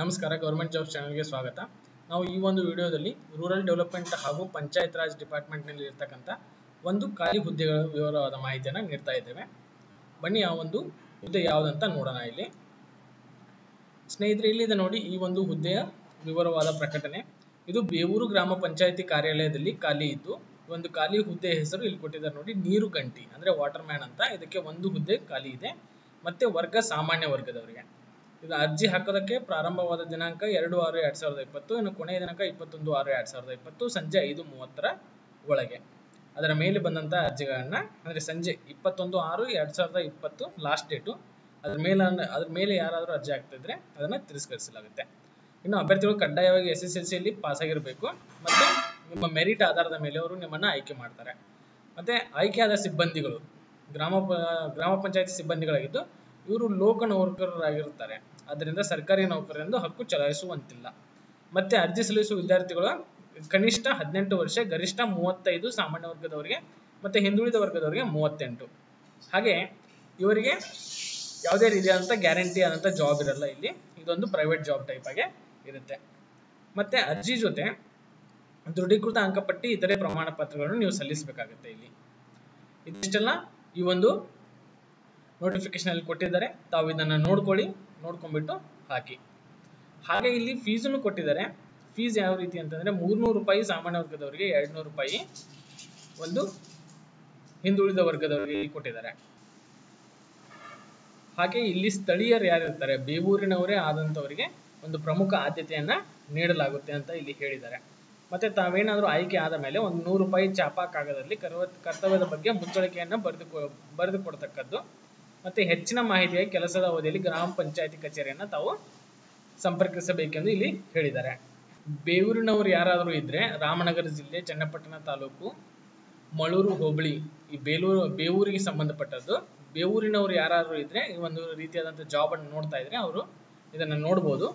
ನಮಸ್ಕಾರ government job ಚಾನಲ್ಗೆ ಸ್ವಾಗತ. ನಾವು ಈ ಒಂದು ವಿಡಿಯೋದಲ್ಲಿ ರೂರಲ್ ಡೆವಲಪ್ಮೆಂಟ್ ಹಾಗೂ ಪಂಚಾಯತ್ ರಾಜ್ ಡಿಪಾರ್ಟ್ಮೆಂಟ್ನಲ್ಲಿ ಇರ್ತಕ್ಕಂಥ ಒಂದು ಖಾಲಿ ಹುದ್ದೆಗಳ ವಿವರವಾದ ಮಾಹಿತಿಯನ್ನು ನೀಡ್ತಾ ಇದ್ದೇವೆ. ಬನ್ನಿ, ಆ ಒಂದು ಹುದ್ದೆ ಯಾವುದಂತ ನೋಡೋಣ ಇಲ್ಲಿ. ಸ್ನೇಹಿತರೆ, ಇಲ್ಲಿದೆ ನೋಡಿ ಈ ಒಂದು ಹುದ್ದೆಯ ವಿವರವಾದ ಪ್ರಕಟಣೆ. ಇದು ಬೇವೂರು ಗ್ರಾಮ ಪಂಚಾಯತಿ ಕಾರ್ಯಾಲಯದಲ್ಲಿ ಖಾಲಿ ಇದ್ದು ಒಂದು ಖಾಲಿ ಹುದ್ದೆ ಹೆಸರು ಇಲ್ಲಿ ಕೊಟ್ಟಿದ್ದಾರೆ ನೋಡಿ ನೀರು ಗಂಟಿ ಅಂದ್ರೆ ವಾಟರ್ ಮ್ಯಾನ್ ಅಂತ. ಇದಕ್ಕೆ ಒಂದು ಹುದ್ದೆ ಖಾಲಿ ಇದೆ. ಮತ್ತೆ ವರ್ಗ ಸಾಮಾನ್ಯ ವರ್ಗದವರಿಗೆ. ಇದು ಅರ್ಜಿ ಹಾಕೋದಕ್ಕೆ ಪ್ರಾರಂಭವಾದ ದಿನಾಂಕ ಎರಡು ಆರು ಎರಡ್ ಸಾವಿರದ ಇಪ್ಪತ್ತು, ಇನ್ನು ಕೊನೆಯ ದಿನಾಂಕ ಇಪ್ಪತ್ತೊಂದು ಆರು ಎರಡ್ ಸಾವಿರದ ಇಪ್ಪತ್ತು, ಸಂಜೆ ಐದು ಮೂವತ್ತರ ಒಳಗೆ. ಅದರ ಮೇಲೆ ಬಂದಂತ ಅರ್ಜಿಗಳನ್ನ, ಅಂದ್ರೆ ಸಂಜೆ ಇಪ್ಪತ್ತೊಂದು ಆರು ಎರಡ್ ಸಾವಿರದ ಇಪ್ಪತ್ತು ಲಾಸ್ಟ್ ಡೇಟು ಅದ್ರ ಮೇಲೆ ಅದ್ರ ಮೇಲೆ ಯಾರಾದರೂ ಅರ್ಜಿ ಹಾಕ್ತಿದ್ರೆ ಅದನ್ನ ತಿರಸ್ಕರಿಸಲಾಗುತ್ತೆ. ಇನ್ನು ಅಭ್ಯರ್ಥಿಗಳು ಕಡ್ಡಾಯವಾಗಿ ಎಸ್ ಎಸ್ ಎಲ್ ಸಿಯಲ್ಲಿ ಪಾಸ್ ಆಗಿರಬೇಕು. ಮತ್ತೆ ನಿಮ್ಮ ಮೆರಿಟ್ ಆಧಾರದ ಮೇಲೆ ಅವರು ನಿಮ್ಮನ್ನ ಆಯ್ಕೆ ಮಾಡ್ತಾರೆ. ಮತ್ತೆ ಆಯ್ಕೆಯಾದ ಸಿಬ್ಬಂದಿಗಳು, ಗ್ರಾಮ ಗ್ರಾಮ ಪಂಚಾಯತ್ ಸಿಬ್ಬಂದಿಗಳಾಗಿದ್ದು ಇವರು ಲೋಕ ನೌಕರರಾಗಿರುತ್ತಾರೆ ಅದರಿಂದ ಸರ್ಕಾರಿ ನೌಕರರೆಂದು ಹಕ್ಕು ಚಲಾಯಿಸುವಂತಿಲ್ಲ. ಮತ್ತೆ ಅರ್ಜಿ ಸಲ್ಲಿಸುವ ವಿದ್ಯಾರ್ಥಿಗಳು ಕನಿಷ್ಠ ಹದಿನೆಂಟು ವರ್ಷ, ಗರಿಷ್ಠ ಮೂವತ್ತೈದು ಸಾಮಾನ್ಯ ವರ್ಗದವರಿಗೆ ಮತ್ತೆ ಹಿಂದುಳಿದ ವರ್ಗದವರಿಗೆ ಮೂವತ್ತೆಂಟು. ಹಾಗೆ ಇವರಿಗೆ ಯಾವುದೇ ರೀತಿಯಾದಂಥ ಗ್ಯಾರಂಟಿ ಆದಂಥ ಜಾಬ್ ಇರಲ್ಲ ಇಲ್ಲಿ. ಇದೊಂದು ಪ್ರೈವೇಟ್ ಜಾಬ್ ಟೈಪ್ ಆಗಿ ಇರುತ್ತೆ. ಮತ್ತೆ ಅರ್ಜಿ ಜೊತೆ ದೃಢೀಕೃತ ಅಂಕಪಟ್ಟಿ, ಇತರೆ ಪ್ರಮಾಣ ಪತ್ರಗಳನ್ನು ನೀವು ಸಲ್ಲಿಸಬೇಕಾಗುತ್ತೆ ಇಲ್ಲಿ. ಇದಿಷ್ಟೆಲ್ಲ ಈ ಒಂದು ನೋಟಿಫಿಕೇಶನ್ ಅಲ್ಲಿ ಕೊಟ್ಟಿದ್ದಾರೆ. ತಾವು ಇದನ್ನ ನೋಡ್ಕೊಳ್ಳಿ, ನೋಡ್ಕೊಂಡ್ಬಿಟ್ಟು ಹಾಕಿ. ಹಾಗೆ ಇಲ್ಲಿ ಫೀಸನ್ನು ಕೊಟ್ಟಿದ್ದಾರೆ. ಫೀಸ್ ಯಾವ ರೀತಿ ಅಂತಂದ್ರೆ ಮೂರ್ನೂರು ರೂಪಾಯಿ ಸಾಮಾನ್ಯ ವರ್ಗದವರಿಗೆ ಎರಡ್ ನೂರು ರೂಪಾಯಿ ಒಂದು ಹಿಂದುಳಿದ ವರ್ಗದವರಿಗೆ ಕೊಟ್ಟಿದ್ದಾರೆ. ಹಾಗೆ ಇಲ್ಲಿ ಸ್ಥಳೀಯರು ಯಾರಿರ್ತಾರೆ? ಬೇವೂರಿನವರೇ ಆದಂತವರಿಗೆ ಒಂದು ಪ್ರಮುಖ ಆದ್ಯತೆಯನ್ನ ನೀಡಲಾಗುತ್ತೆ ಅಂತ ಇಲ್ಲಿ ಹೇಳಿದ್ದಾರೆ. ಮತ್ತೆ ತಾವೇನಾದರೂ ಆಯ್ಕೆ ಆದ ಮೇಲೆ ಒಂದು ನೂರು ರೂಪಾಯಿ ಚಾಪಾ ಕಾಗದದಲ್ಲಿ ಕರ್ವ- ಕರ್ತವ್ಯದ ಬಗ್ಗೆ ಮುಂಚಳಿಕೆಯನ್ನು ಬರೆದು ಬರೆದು ಕೊಡ್ತಕ್ಕದ್ದು ಮತ್ತೆ ಹೆಚ್ಚಿನ ಮಾಹಿತಿಯಾಗಿ ಕೆಲಸದ ಅವಧಿಯಲ್ಲಿ ಗ್ರಾಮ ಪಂಚಾಯತಿ ಕಚೇರಿಯನ್ನ ತಾವು ಸಂಪರ್ಕಿಸಬೇಕೆಂದು ಇಲ್ಲಿ ಹೇಳಿದ್ದಾರೆ. ಬೇವೂರಿನವರು ಯಾರಾದರೂ ಇದ್ರೆ ರಾಮನಗರ ಜಿಲ್ಲೆ ಚನ್ನಪಟ್ಟಣ ತಾಲೂಕು, ಮಳೂರು, ಹೋಬಳಿ, ಈ ಬೇಲೂರು, ಬೇವೂರಿಗೆ ಸಂಬಂಧಪಟ್ಟದ್ದು. ಬೇವೂರಿನವರು ಯಾರಾದರೂ ಇದ್ರೆ ಈ ಒಂದು ರೀತಿಯಾದಂಥ ಜಾಬ್ ಅನ್ನು ನೋಡ್ತಾ ಇದ್ರೆ ಅವರು ಇದನ್ನು ನೋಡ್ಬೋದು.